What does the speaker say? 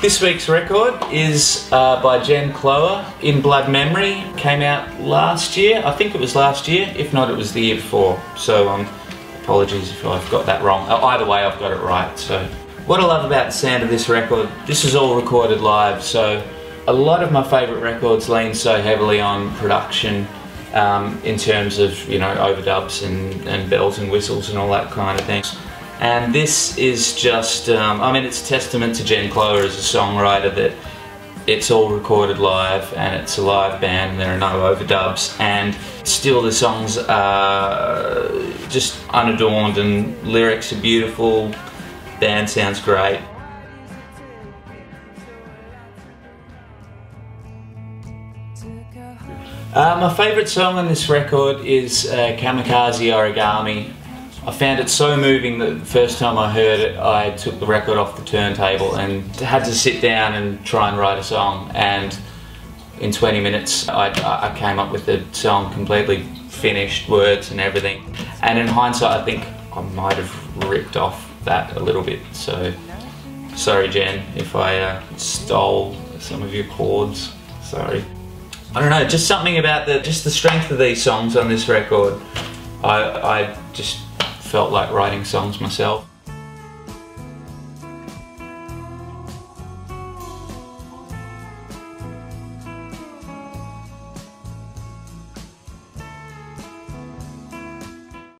This week's record is uh, by Jen Cloher, In Blood Memory. Came out last year, I think it was last year, if not it was the year before. So um, apologies if I've got that wrong. Uh, either way I've got it right. So What I love about the sound of this record, this is all recorded live, so a lot of my favourite records lean so heavily on production um, in terms of, you know, overdubs and, and bells and whistles and all that kind of things. And this is just, um, I mean, it's a testament to Jen Cloher as a songwriter that it's all recorded live and it's a live band and there are no overdubs and still the songs are just unadorned and lyrics are beautiful, band sounds great. Uh, my favourite song on this record is uh, Kamikaze Origami. I found it so moving that the first time I heard it, I took the record off the turntable and had to sit down and try and write a song. And in 20 minutes, I, I came up with the song completely finished, words and everything. And in hindsight, I think I might have ripped off that a little bit. So, sorry, Jen, if I uh, stole some of your chords. Sorry. I don't know, just something about the just the strength of these songs on this record. I, I just felt like writing songs myself.